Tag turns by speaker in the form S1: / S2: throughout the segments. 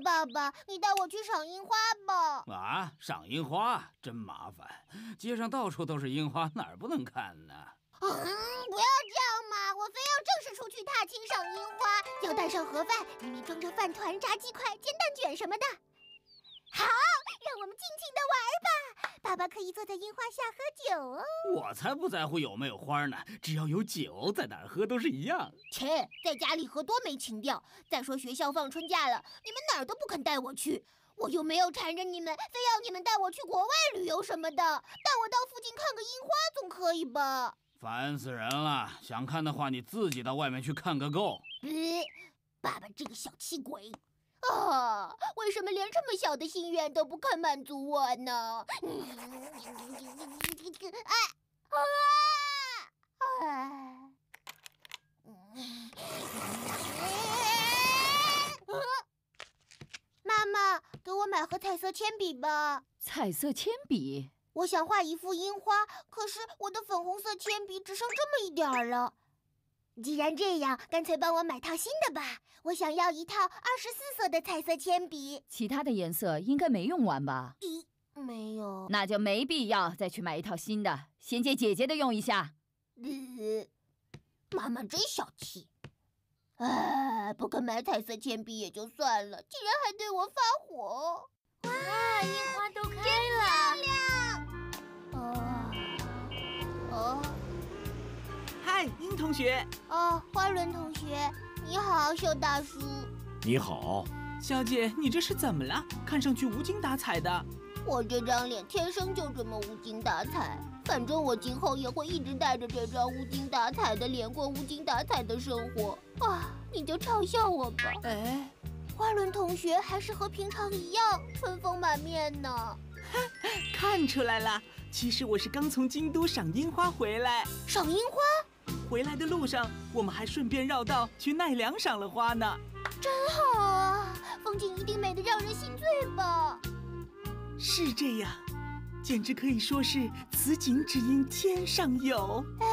S1: 爸爸，你带我去赏樱花吧。
S2: 啊，赏樱花真麻烦，街上到处都是樱花，哪儿不能看呢？
S1: 嗯，不要这样嘛，我非要正式出去踏青赏樱花，要带上盒饭，里面装着饭团、炸鸡块、煎蛋卷什么的。好，让我们尽情的玩吧。爸爸可以坐在樱花下喝酒哦。
S2: 我才不在乎有没有花呢，只要有酒，在哪儿喝都是一样。
S1: 切，在家里喝多没情调。再说学校放春假了，你们哪儿都不肯带我去，我又没有缠着你们，非要你们带我去国外旅游什么的，带我到附近看个樱花总可以吧？
S2: 烦死人了！想看的话，你自己到外面去看个够。
S1: 嗯，爸爸这个小气鬼！啊，为什么连这么小的心愿都不肯满足我呢？啊啊！妈妈，给我买盒彩色铅笔吧。
S3: 彩色铅笔，
S1: 我想画一幅樱花，可是我的粉红色铅笔只剩这么一点儿了。既然这样，干脆帮我买套新的吧。我想要一套二十四色的彩色铅笔。
S3: 其他的颜色应该没用完吧？
S1: 咦，没有。
S3: 那就没必要再去买一套新的，先借姐姐的用一下。
S1: 呃，妈妈真小气。哎，不肯买彩色铅笔也就算了，竟然还对我发火。
S4: 哇，樱花都开了！
S1: 漂亮哦，哦，
S5: 嗨，殷同学，
S1: 哦，花轮同学，你好，秀大叔。
S6: 你好，
S5: 小姐，你这是怎么了？看上去无精打采的。
S1: 我这张脸天生就这么无精打采，反正我今后也会一直带着这张无精打采的脸过无精打采的生活啊！你就嘲笑我吧。
S5: 哎，
S1: 花轮同学还是和平常一样春风满面呢。
S5: 看出来了，其实我是刚从京都赏樱花回来。
S1: 赏樱花
S5: 回来的路上，我们还顺便绕道去奈良赏了花呢。
S1: 真好啊，风景一定美得让人心醉吧？
S5: 是这样，简直可以说是此景只应天上有。
S1: 哎，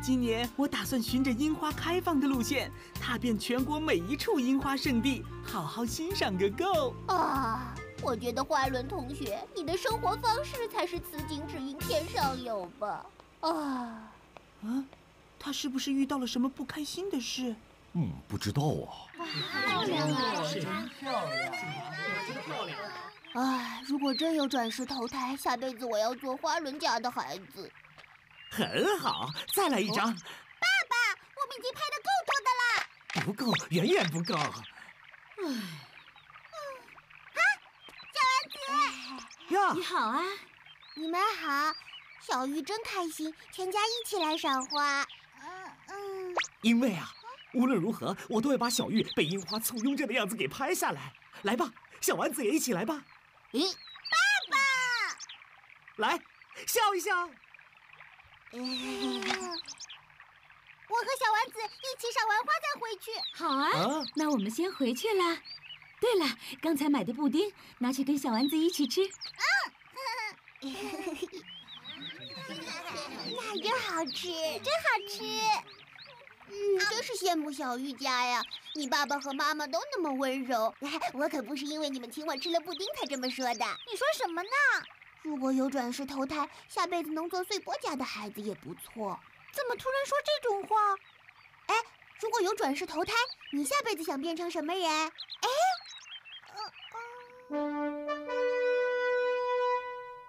S5: 今年我打算循着樱花开放的路线，踏遍全国每一处樱花圣地，好好欣赏个够。
S1: 啊，我觉得花轮同学，你的生活方式才是此景只应天上有吧？啊，
S5: 嗯，他是不是遇到了什么不开心的事？
S6: 嗯，不知道啊。
S4: 漂亮啊！真漂亮！
S1: 真漂亮唉，如果真有转世投胎，下辈子我要做花轮家的孩子。
S7: 很好，再来一张。
S1: 爸爸我们已经拍的够多的啦。
S7: 不够，远远不够。呀
S4: 你，好啊，
S1: 你们好，小玉真开心，全家一起来赏花。嗯嗯，
S7: 因为啊，无论如何，我都要把小玉被樱花簇拥着的样子给拍下来。来吧，小丸子也一起来吧。
S1: 咦，爸爸
S7: 来，笑一笑。
S1: 我和小丸子一起赏完花再回去。
S4: 好啊，
S7: 啊，
S4: 那我们先回去啦。对了，刚才买的布丁拿去跟小丸子一起吃。
S1: 嗯 那真好吃，真好吃。嗯，真是羡慕小玉家呀！你爸爸和妈妈都那么温柔，我可不是因为你们请我吃了布丁才这么说的。
S4: 你说什么呢？
S1: 如果有转世投胎，下辈子能做碎波家的孩子也不错。
S4: 怎么突然说这种话？
S1: 哎，如果有转世投胎，你下辈子想变成什么人？哎，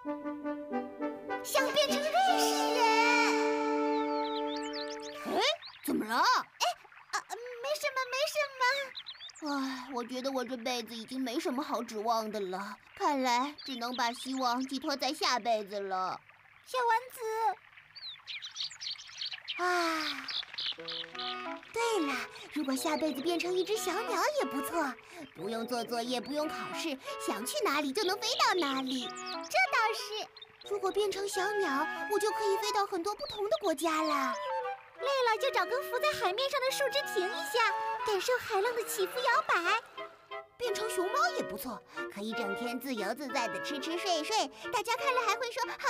S1: 想 了？哎，
S4: 啊，没什么，没什么。
S1: 唉，我觉得我这辈子已经没什么好指望的了，看来只能把希望寄托在下辈子了。
S4: 小丸子。
S1: 啊，对了，如果下辈子变成一只小鸟也不错，不用做作业，不用考试，想去哪里就能飞到哪里。这倒是，如果变成小鸟，我就可以飞到很多不同的国家了。
S4: 累了就找根浮在海面上的树枝停一下，感受海浪的起伏摇摆。
S1: 变成熊猫也不错，可以整天自由自在的吃吃睡睡，大家看了还会说好可爱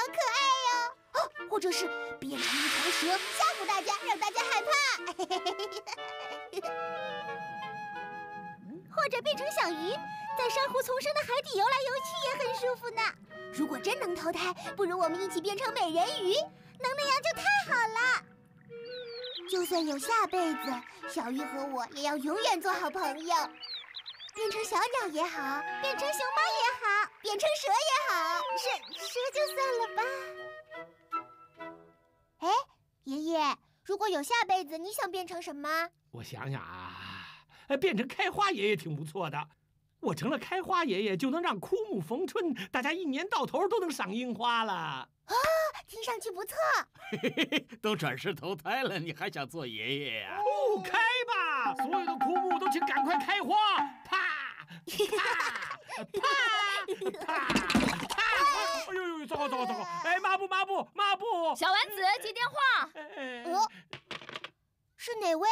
S1: 哟。哦或者是变成一条蛇，吓唬大家，让大家害怕；
S4: 或者变成小鱼，在珊瑚丛生的海底游来游去也很舒服呢。
S1: 如果真能投胎，不如我们一起变成美人鱼，
S4: 能那样就太好了。
S1: 就算有下辈子，小鱼和我也要永远做好朋友。变成小鸟也好，
S4: 变成熊猫也好，
S1: 变成蛇也好，
S4: 蛇蛇就算了吧。
S1: 哎，爷爷，如果有下辈子，你想变成什么？
S8: 我想想啊，变成开花爷爷挺不错的。我成了开花爷爷，就能让枯木逢春，大家一年到头都能赏樱花了。啊，
S1: 听上去不错。
S2: 嘿嘿嘿，都转世投胎了，你还想做爷爷呀？
S8: 哦，开吧，所有的枯木都请赶快开花！啪啪啪 啪啪！哎呦呦，糟糕糟糕糟糕！哎，抹布抹布抹布！
S3: 小丸子接电话。
S1: 哦，是哪位？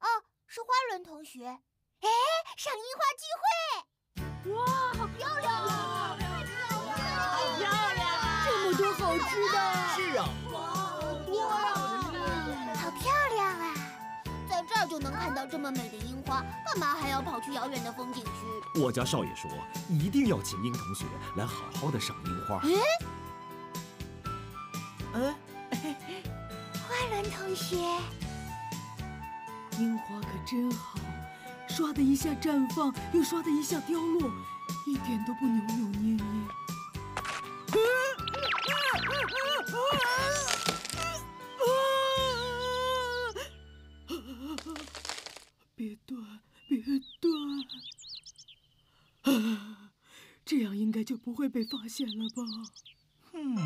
S1: 哦，是花轮同学。哎，赏樱花聚
S4: 会！哇，好漂亮啊！
S7: 是啊。
S1: 哇，好漂亮啊！在这儿就能看到这么美的樱花，干嘛还要跑去遥远的风景区？
S6: 我家少爷说，一定要请樱同学来好好的赏樱花。
S1: 哎，哎，花轮同学，
S5: 樱花可真好，唰的一下绽放，又唰的一下凋落，一点都不扭扭捏捏。别断，别断！啊，这样应该就不会被发现了吧？
S8: 嗯，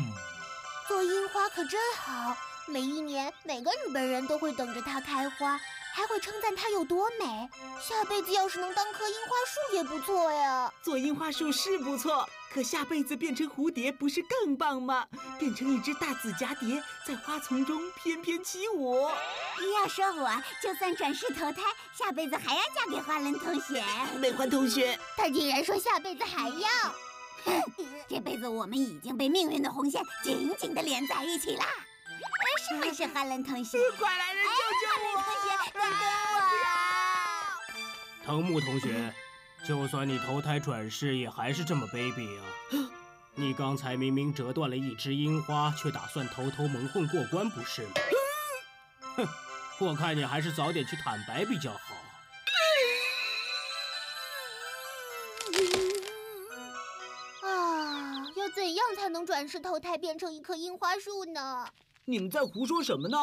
S1: 做樱花可真好，每一年每个日本人都会等着它开花，还会称赞它有多美。下辈子要是能当棵樱花树也不错呀。
S5: 做樱花树是不错，可下辈子变成蝴蝶不是更棒吗？变成一只大紫蛱蝶，在花丛中翩翩起舞。
S4: 要说我，就算转世投胎，下辈子还要嫁给花轮同学。
S5: 美环同学，
S1: 他竟然说下辈子还要。
S4: 这辈子我们已经被命运的红线紧紧的连在一起啦！是不是花轮同学？
S5: 快来人救救我！
S4: 同学，等等
S2: 我！藤木同学，就算你投胎转世，也还是这么卑鄙啊！你刚才明明折断了一枝樱花，却打算偷偷蒙混过关，不是吗？哼，我看你还是早点去坦白比较好。
S1: 啊，要怎样才能转世投胎变成一棵樱花树呢？
S5: 你们在胡说什么呢？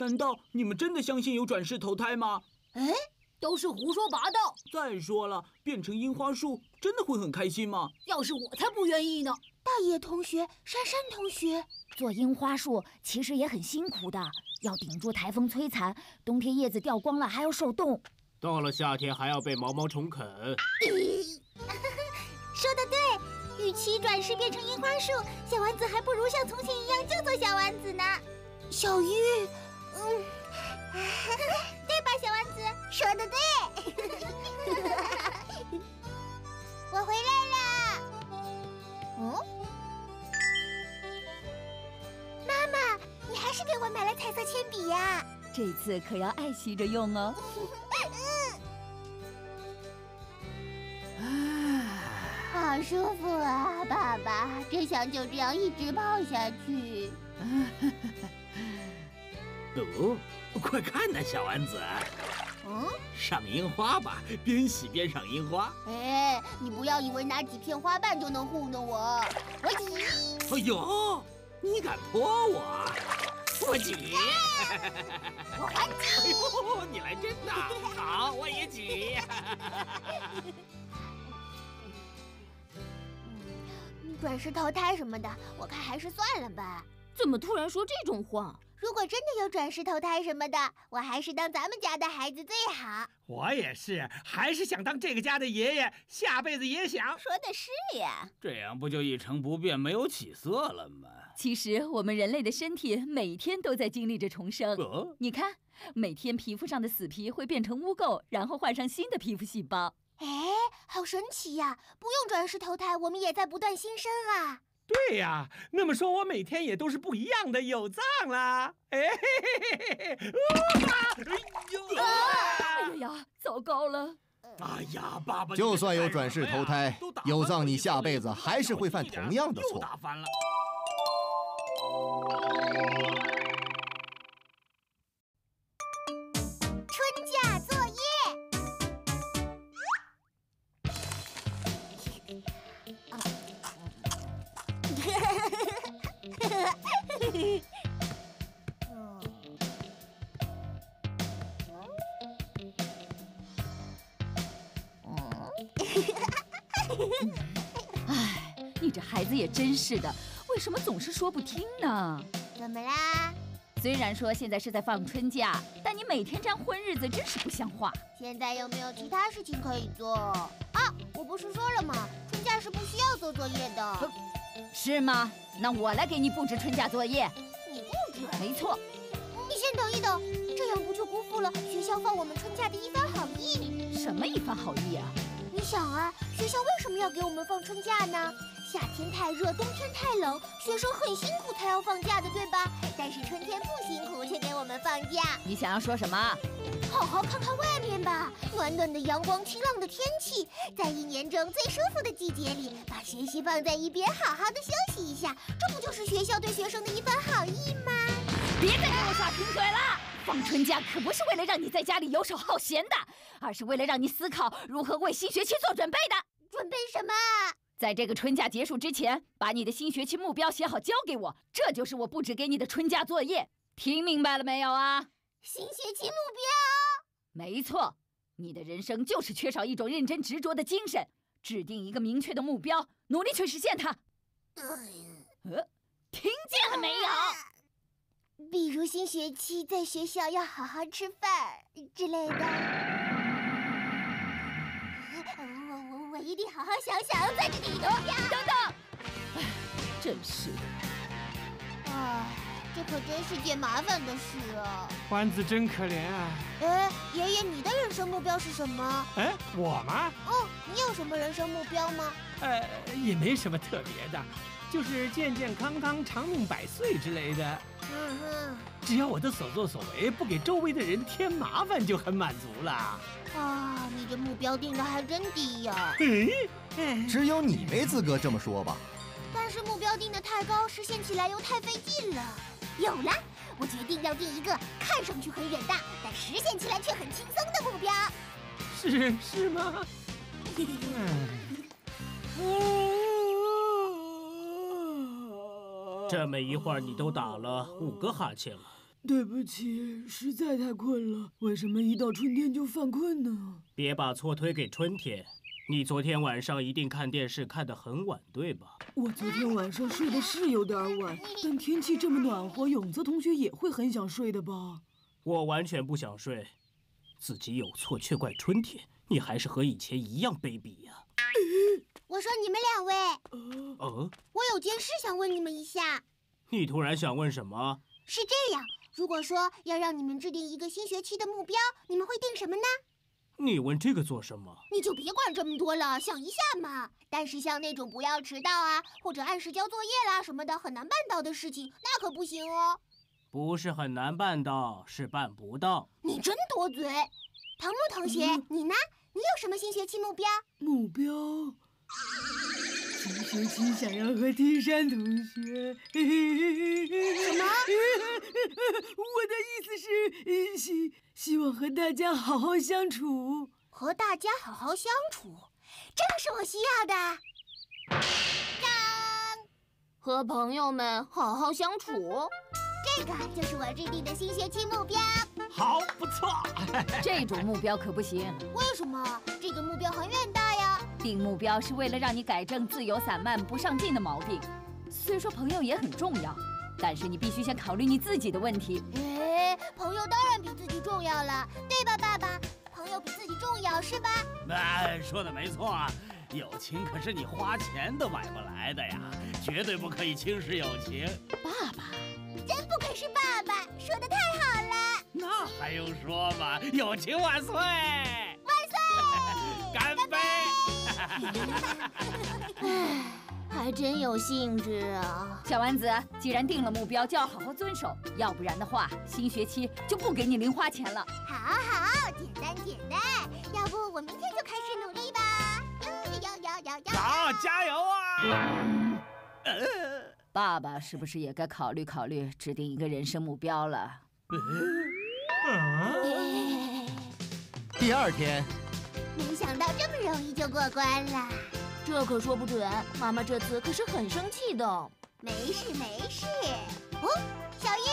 S5: 难道你们真的相信有转世投胎吗？
S1: 哎，
S3: 都是胡说八道。
S5: 再说了，变成樱花树真的会很开心吗？
S3: 要是我才不愿意呢！
S1: 大野同学、珊珊同学，
S3: 做樱花树其实也很辛苦的，要顶住台风摧残，冬天叶子掉光了还要受冻，
S2: 到了夏天还要被毛毛虫啃。
S4: 与其转世变成樱花树，小丸子还不如像从前一样就做小丸子呢。
S1: 小玉，
S4: 嗯，对吧，小丸子？
S1: 说的对。我回来了。嗯？妈妈，你还是给我买了彩色铅笔呀？
S3: 这次可要爱惜着用哦。
S1: 舒服啊，爸爸，真想就这样一直泡下去。
S8: 哦，快看呐，小丸子，
S1: 嗯，
S8: 赏樱花吧，边洗边赏樱花。
S1: 哎，你不要以为拿几片花瓣就能糊弄我。我挤，
S8: 哎呦，你敢泼我？我挤。
S1: 我还
S8: 哎呦，你来真的好，我也挤。
S1: 转世投胎什么的，我看还是算了吧。
S3: 怎么突然说这种话？
S1: 如果真的有转世投胎什么的，我还是当咱们家的孩子最好。
S8: 我也是，还是想当这个家的爷爷，下辈子也想。
S3: 说的是呀。
S8: 这样不就一成不变，没有起色了吗？
S3: 其实我们人类的身体每天都在经历着重生。
S8: 哦，
S3: 你看，每天皮肤上的死皮会变成污垢，然后换上新的皮肤细胞。
S1: 哎，好神奇呀！不用转世投胎，我们也在不断新生啊。
S8: 对呀，那么说，我每天也都是不一样的，有藏啦。哎嘿嘿嘿嘿嘿，哇！哎呦！
S3: 哎呀呀，糟糕了！
S8: 哎呀，爸爸，
S6: 就算有转世投胎，有藏你下辈子还是会犯同样的
S8: 又
S6: 错。
S8: 打翻了。
S3: 唉，你这孩子也真是的，为什么总是说不听呢？
S1: 怎么啦？
S3: 虽然说现在是在放春假，但你每天这样混日子真是不像话。
S1: 现在有没有其他事情可以做啊？我不是说了吗？春假是不需要做作业的。
S3: 是吗？那我来给你布置春假作业。
S1: 你布置！
S3: 没错，
S1: 你先等一等，这样不就辜负了学校放我们春假的一番好意？
S3: 什么一番好意啊？
S1: 你想啊，学校为什么要给我们放春假呢？夏天太热，冬天太冷，学生很辛苦才要放假的，对吧？但是春天不辛苦，却给我们放假。
S3: 你想要说什么？
S1: 好好看看外面吧，暖暖的阳光，晴朗的天气，在一年中最舒服的季节里，把学习放在一边，好好的休息一下，这不就是学校对学生的一番好意吗？
S3: 别再给我耍贫嘴了！放春假可不是为了让你在家里游手好闲的，而是为了让你思考如何为新学期做准备的。
S1: 准备什么？
S3: 在这个春假结束之前，把你的新学期目标写好交给我，这就是我布置给你的春假作业。听明白了没有啊？
S1: 新学期目标
S3: 没错，你的人生就是缺少一种认真执着的精神。制定一个明确的目标，努力去实现它。
S1: 标？
S3: 呃，听见了没有？
S1: 比如新学期在学校要好好吃饭之类的。嗯我我我一定好好想想，在这里投票。
S3: 等等，真是的。
S1: 唉，这可真是件麻烦的事啊！
S8: 欢子真可怜啊！
S1: 哎，爷爷，你的人生目标是什么？
S8: 哎，我吗？
S1: 哦，你有什么人生目标吗？
S8: 呃，也没什么特别的，就是健健康康、长命百岁之类的。
S1: 嗯哼，
S8: 只要我的所作所为不给周围的人添麻烦，就很满足了。
S1: 啊，你这目标定的还真低呀、
S8: 哎，
S6: 只有你没资格这么说吧？
S1: 但是目标定的太高，实现起来又太费劲了。有了，我决定要定一个看上去很远大，但实现起来却很轻松的目标。
S8: 是是吗？
S2: 这么一会儿，你都打了五个哈欠了。
S5: 对不起，实在太困了。为什么一到春天就犯困呢？
S2: 别把错推给春天。你昨天晚上一定看电视看得很晚，对吧？
S5: 我昨天晚上睡的是有点晚，但天气这么暖和，永泽同学也会很想睡的吧？
S2: 我完全不想睡，自己有错却怪春天，你还是和以前一样卑鄙呀、
S1: 我说你们两位，
S2: 呃，
S1: 我有件事想问你们一下。
S2: 你突然想问什么？
S1: 是这样，如果说要让你们制定一个新学期的目标，你们会定什么呢？
S2: 你问这个做什么？
S1: 你就别管这么多了，想一下嘛。但是像那种不要迟到啊，或者按时交作业啦什么的很难办到的事情，那可不行哦。
S2: 不是很难办到，是办不到。
S1: 你真多嘴。唐木同学，你呢？你有什么新学期目标？
S9: 目标，新学期想要和天山同学。什
S1: 么？
S9: 我的意思是，希希望和大家好好相处。
S1: 和大家好好相处，这个是我需要的。当，
S3: 和朋友们好好相处。
S1: 这个就是我制定的新学期目标。
S8: 好，不错。
S3: 这种目标可不行。
S1: 为什么？这个目标很远大呀。
S3: 定目标是为了让你改正自由散漫、不上进的毛病。虽说朋友也很重要，但是你必须先考虑你自己的问题。
S1: 哎，朋友当然比自己重要了，对吧，爸爸？朋友比自己重要是吧？
S8: 哎，说的没错，友情可是你花钱都买不来的呀，绝对不可以轻视友情。
S3: 爸爸。
S1: 说的太好了。
S8: 那还用说吗？友情万岁！
S1: 万岁！
S8: 干杯！
S1: 唉，还真有兴致啊。
S3: 小丸子，既然定了目标，就要好好遵守，要不然的话，新学期就不给你零花钱了。
S1: 好好，简单简单。要不我明天就开始努力吧。
S8: 要要要要！好，加油啊！
S3: 爸爸是不是也该考虑考虑，制定一个人生目标了？
S6: 第二天，
S1: 没想到这么容易就过关了。
S3: 这可说不准，妈妈这次可是很生气的。
S1: 没事没事。哦，小玉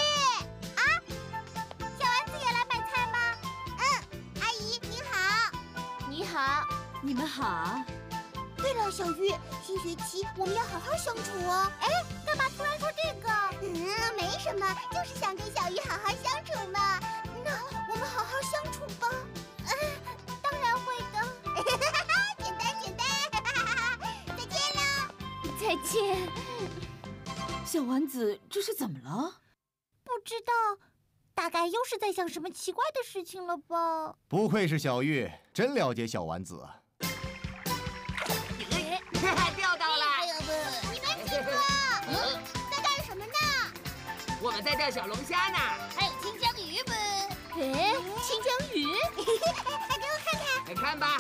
S1: 啊，小丸子也来买菜吗？嗯，阿姨您好。
S3: 你好，你们好。
S1: 对了，小玉，新学期我们要好好相处哦。哎，干嘛突然说这个？嗯，没什么，就是想跟小玉好好相处嘛。那我们好好相处吧。嗯，当然会的。简单简单。再见了。
S3: 再见。小丸子，这是怎么了？
S1: 不知道，大概又是在想什么奇怪的事情了吧？
S6: 不愧是小玉，真了解小丸子。
S10: 我们在钓小龙虾呢。
S1: 还有清江鱼不？
S3: 哎，清江鱼，
S1: 来给我看看。
S10: 来看吧。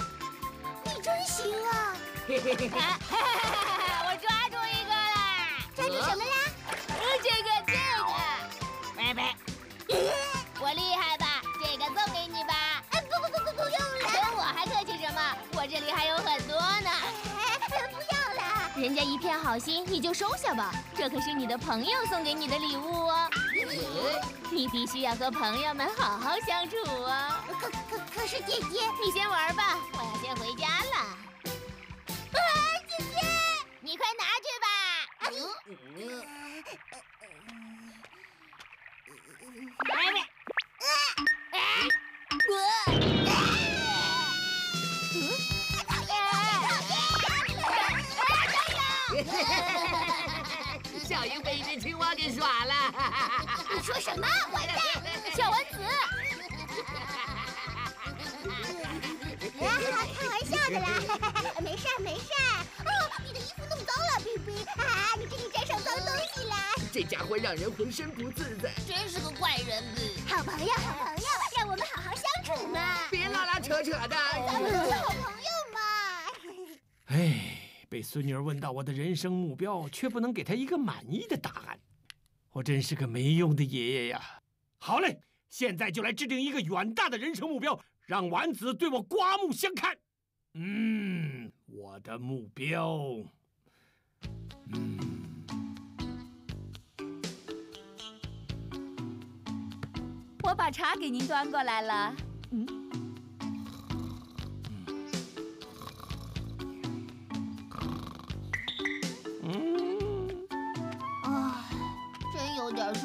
S1: 你真行啊！
S3: 我抓住一个啦！
S1: 抓住什么啦？
S3: 这个这个。
S10: 拜拜。
S3: 我厉害吧？这个送给你吧。
S1: 哎，不不不不不用了。
S3: 跟我还客气什么？我这里还有很多人家一片好心，你就收下吧。这可是你的朋友送给你的礼物哦。你必须要和朋友们好好相处哦。
S1: 可可可是姐姐，
S3: 你先玩吧，我要先回家了。
S1: 啊，姐姐，
S3: 你快拿去吧。
S10: 拜拜。小
S1: 说什么？坏蛋！
S3: 小丸子。
S1: 开玩笑的啦，没事没事。哦，你的衣服弄脏了，比比。啊，你这里沾上脏东西了。
S10: 这家伙让人浑身不自在，
S3: 真是个怪人呢。
S1: 好朋友，好朋友，让我们好好相处嘛。
S10: 别拉拉扯扯的，
S1: 咱们都是好朋友嘛。
S8: 哎。被孙女儿问到我的人生目标，却不能给她一个满意的答案，我真是个没用的爷爷呀！好嘞，现在就来制定一个远大的人生目标，让丸子对我刮目相看。嗯，我的目标，嗯，
S3: 我把茶给您端过来了。嗯。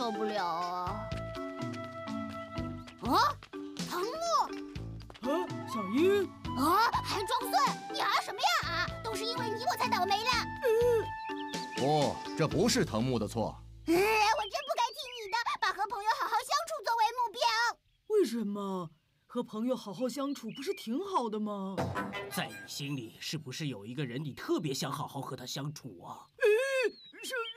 S1: 受不了啊！啊，藤木！
S9: 啊，小樱！
S1: 啊，还装蒜！你啊什么呀啊！都是因为你我才倒霉的。
S6: 不，这不是藤木的错。
S1: 哎，我真不该听你的，把和朋友好好相处作为目标。
S9: 为什么？和朋友好好相处不是挺好的吗？
S2: 在你心里，是不是有一个人你特别想好好和他相处啊？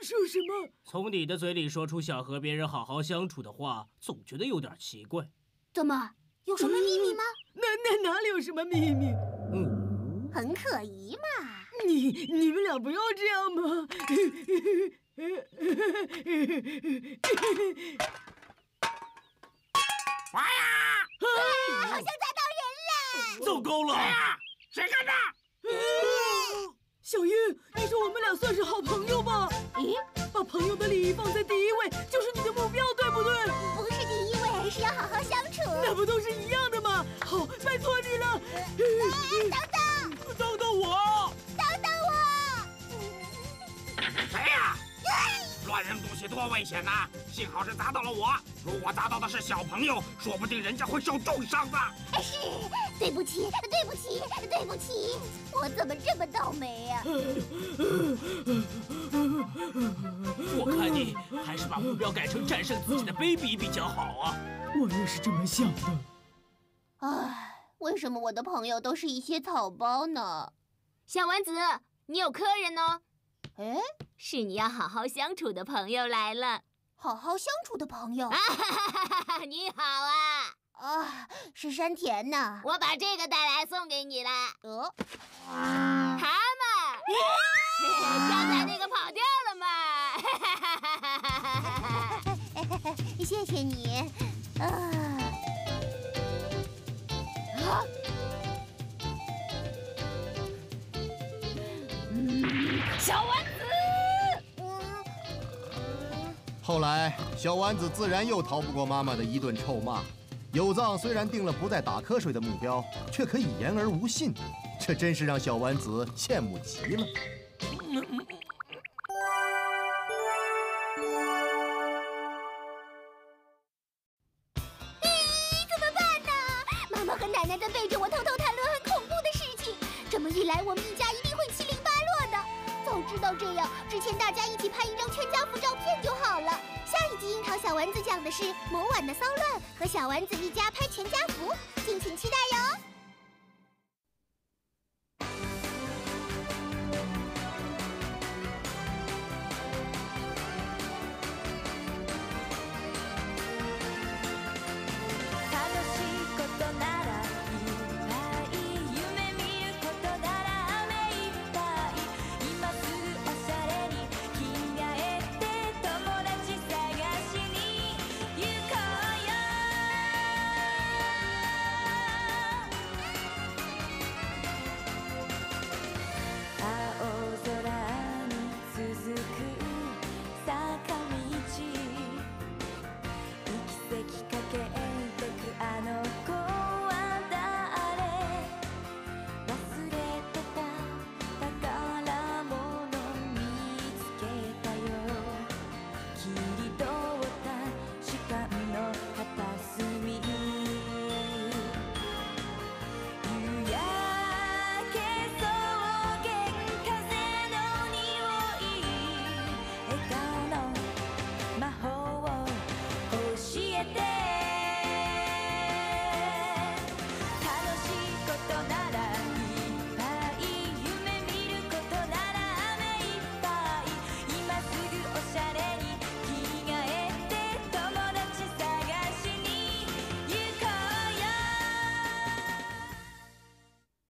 S9: 说说什么？
S2: 从你的嘴里说出想和别人好好相处的话，总觉得有点奇怪。
S1: 怎么？有什么秘密吗？
S9: 那那哪里有什么秘密？
S2: 嗯，
S1: 很可疑嘛。
S9: 你你们俩不要这样嘛！
S6: 哇呀！
S1: 好像砸到人了。
S11: 糟糕了！
S6: 谁干的？
S9: 小英，你说我们俩算是好朋友吧？
S1: 咦，
S9: 把朋友的利益放在第一位，就是你的目标，对不对？
S1: 不是第一位，是要好好相处。
S9: 那不都是一样的吗？好，拜托你了。
S1: 等等，
S11: 等等我！
S1: 等等我！
S6: 谁呀？乱扔东西多危险呐！幸好是砸到了我，如果砸到的是小朋友，说不定人家会受重伤的。
S1: 是，对不起，对不起，对不起，我怎么这么倒霉呀、
S11: 我看你还是把目标改成战胜自己的 baby 比较好啊！
S9: 我也是这么想的。
S1: 唉，为什么我的朋友都是一些草包呢？
S12: 小丸子，你有客人哦，
S1: 哎，
S12: 是你要好好相处的朋友来了。
S1: 好好相处的朋友
S12: 啊哈哈哈哈！你好啊，
S1: 啊，是山田呢。
S12: 我把这个带来送给你了。
S1: 哦，
S12: 蛤蟆，刚才那个跑掉了嘛？
S1: 谢谢你。啊，
S12: 啊，嗯，小丸
S13: 后来，小丸子自然又逃不过妈妈的一顿臭骂。有藏虽然定了不再打瞌睡的目标，却可以言而无信，这真是让小丸子羡慕极了。